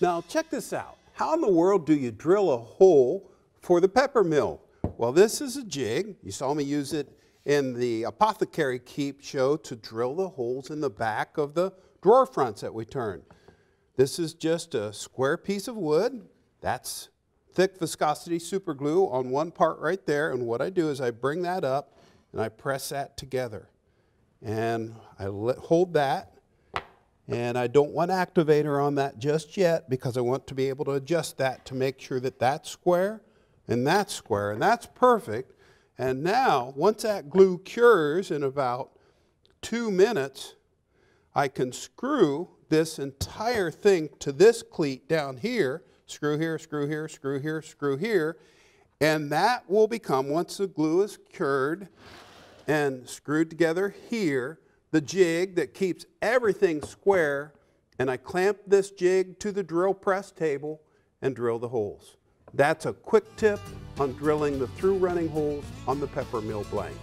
Now check this out. How in the world do you drill a hole for the pepper mill? Well, this is a jig. You saw me use it in the apothecary keep show to drill the holes in the back of the drawer fronts that we turn. This is just a square piece of wood. That's thick viscosity super glue on one part right there. And what I do is I bring that up and I press that together. And I hold that and I don't want activator on that just yet because I want to be able to adjust that to make sure that that's square and that's square and that's perfect. And now, once that glue cures in about two minutes, I can screw this entire thing to this cleat down here, screw here, screw here, screw here, screw here, and that will become, once the glue is cured and screwed together here, the jig that keeps everything square, and I clamp this jig to the drill press table and drill the holes. That's a quick tip on drilling the through running holes on the pepper mill blank.